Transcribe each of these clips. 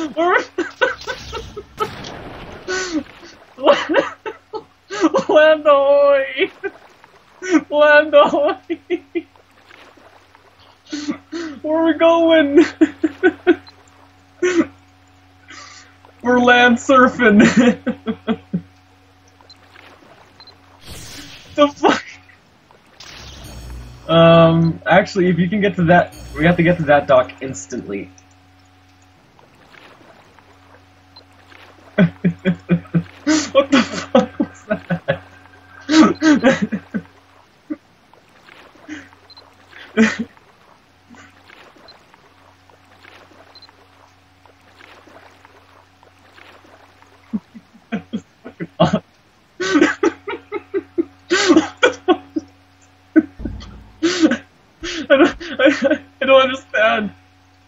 We're... Land ahoy! Land ahoy! Where are we going? We're land surfing. the fuck? Um, actually, if you can get to that, we have to get to that dock instantly. What the fuck was that? I don't, I, I don't understand.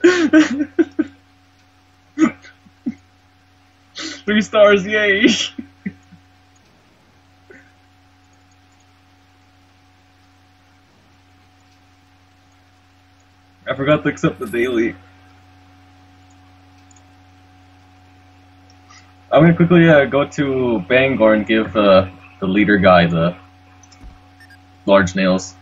Three stars, yay! I forgot to accept the daily. I'm gonna quickly uh, go to Bangor and give uh, the leader guy the large nails.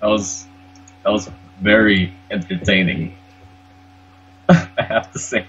That was that was very entertaining. I have to say.